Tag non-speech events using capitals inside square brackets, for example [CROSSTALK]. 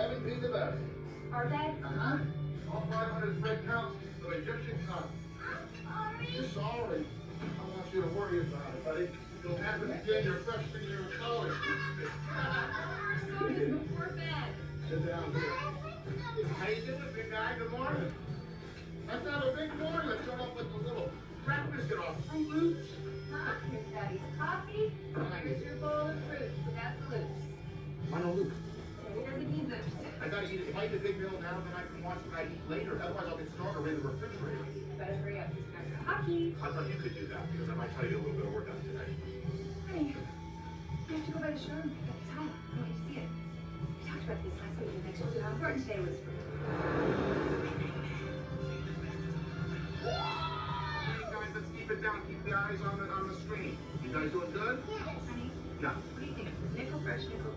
Haven't been the best. Are they? Uh-huh. All 500 spread counts of Egyptian cut. Sorry. You're sorry. I want you to worry about it, buddy. It'll happen again your freshman year of college. [LAUGHS] So is before bed. Sit down here. How you doing, big guy? Good morning. Let's have a big morning. Let's start off with a little breakfast and our Froot Loops. Huh? Here's Daddy's coffee. Here's your bowl of fruit I gotta eat it. If I eat a big meal now, then I can watch what I eat later. Otherwise, I'll get stronger in the refrigerator. Better hurry up. He's got hockey. I thought you could do that because I might try to get a little bit of work done today. Honey, you have to go by the showroom and pick up the tile. I want you to see it. We talked about this last week and I told you how important today was for Hey guys, let's keep it down. Keep the eyes on the on the screen. You guys doing good? Yes, Honey, Yeah. what do you think? Nickel brush, nickel.